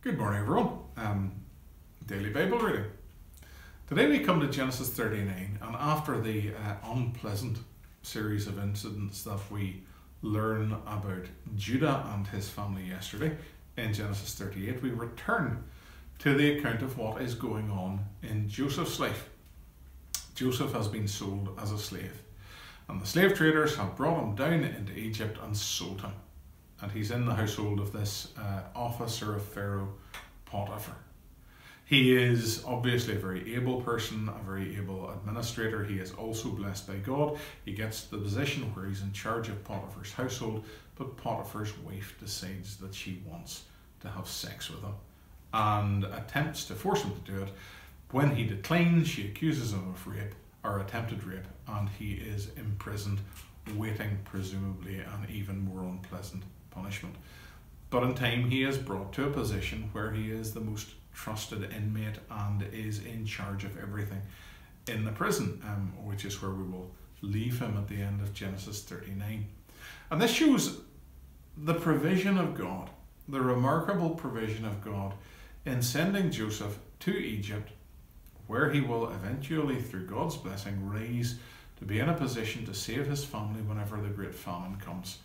Good morning, everyone. Um, daily Bible reading. Today we come to Genesis 39, and after the uh, unpleasant series of incidents that we learn about Judah and his family yesterday in Genesis 38, we return to the account of what is going on in Joseph's life. Joseph has been sold as a slave, and the slave traders have brought him down into Egypt and sold him and he's in the household of this uh, officer of Pharaoh, Potiphar. He is obviously a very able person, a very able administrator. He is also blessed by God. He gets the position where he's in charge of Potiphar's household, but Potiphar's wife decides that she wants to have sex with him and attempts to force him to do it. When he declines, she accuses him of rape or attempted rape, and he is imprisoned, waiting presumably an even more unpleasant punishment. But in time, he is brought to a position where he is the most trusted inmate and is in charge of everything in the prison, um, which is where we will leave him at the end of Genesis 39. And this shows the provision of God, the remarkable provision of God in sending Joseph to Egypt, where he will eventually, through God's blessing, rise to be in a position to save his family whenever the great famine comes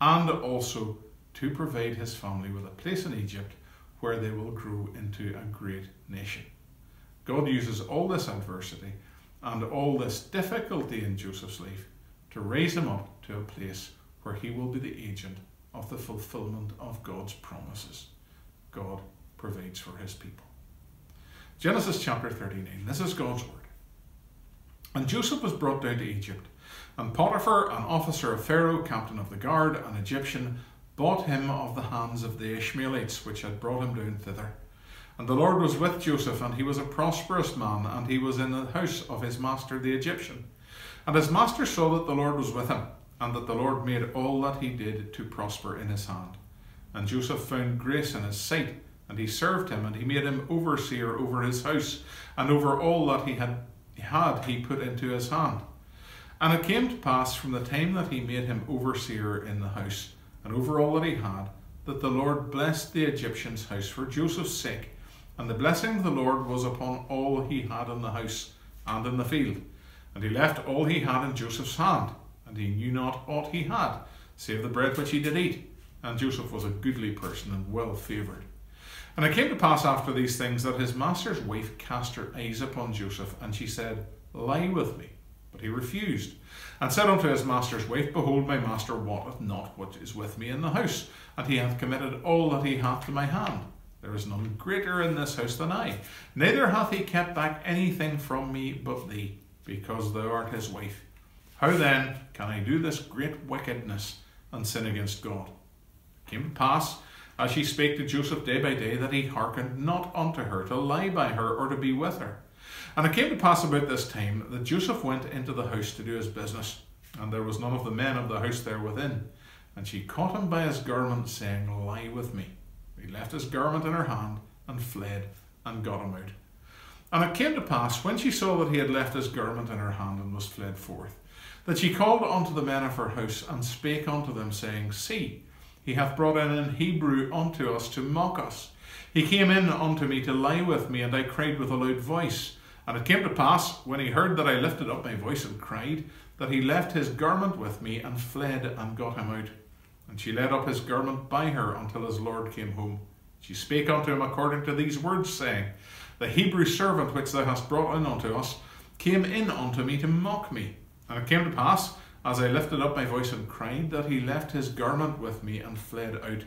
and also to provide his family with a place in Egypt where they will grow into a great nation. God uses all this adversity and all this difficulty in Joseph's life to raise him up to a place where he will be the agent of the fulfillment of God's promises. God provides for his people. Genesis chapter 39. This is God's word. And Joseph was brought down to Egypt and Potiphar, an officer of Pharaoh, captain of the guard, an Egyptian, bought him of the hands of the Ishmaelites, which had brought him down thither. And the Lord was with Joseph, and he was a prosperous man, and he was in the house of his master the Egyptian. And his master saw that the Lord was with him, and that the Lord made all that he did to prosper in his hand. And Joseph found grace in his sight, and he served him, and he made him overseer over his house, and over all that he had, had he put into his hand. And it came to pass from the time that he made him overseer in the house, and over all that he had, that the Lord blessed the Egyptian's house for Joseph's sake. And the blessing of the Lord was upon all he had in the house and in the field. And he left all he had in Joseph's hand, and he knew not aught he had, save the bread which he did eat. And Joseph was a goodly person and well favoured. And it came to pass after these things that his master's wife cast her eyes upon Joseph, and she said, Lie with me. But he refused, and said unto his master's wife, Behold, my master wotteth not what is with me in the house, and he hath committed all that he hath to my hand. There is none greater in this house than I, neither hath he kept back anything from me but thee, because thou art his wife. How then can I do this great wickedness and sin against God? It came to pass, as she spake to Joseph day by day, that he hearkened not unto her to lie by her or to be with her. And it came to pass about this time that Joseph went into the house to do his business, and there was none of the men of the house there within. And she caught him by his garment, saying, Lie with me. He left his garment in her hand, and fled, and got him out. And it came to pass, when she saw that he had left his garment in her hand, and was fled forth, that she called unto the men of her house, and spake unto them, saying, See, he hath brought in an Hebrew unto us to mock us. He came in unto me to lie with me, and I cried with a loud voice. And it came to pass, when he heard that I lifted up my voice and cried, that he left his garment with me and fled and got him out. And she led up his garment by her until his lord came home. She spake unto him according to these words, saying, The Hebrew servant which thou hast brought in unto us came in unto me to mock me. And it came to pass, as I lifted up my voice and cried, that he left his garment with me and fled out.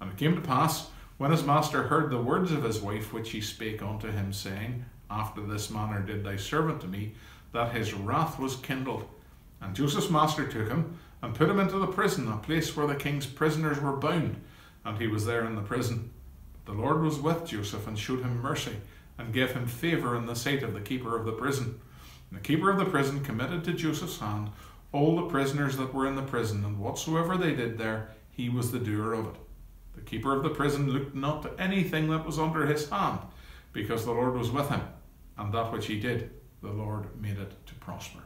And it came to pass, when his master heard the words of his wife which she spake unto him, saying, after this manner did thy servant to me, that his wrath was kindled. And Joseph's master took him and put him into the prison, a place where the king's prisoners were bound, and he was there in the prison. But the Lord was with Joseph and showed him mercy, and gave him favour in the sight of the keeper of the prison. And the keeper of the prison committed to Joseph's hand all the prisoners that were in the prison, and whatsoever they did there, he was the doer of it. The keeper of the prison looked not to anything that was under his hand, because the Lord was with him and that which he did, the Lord made it to prosper.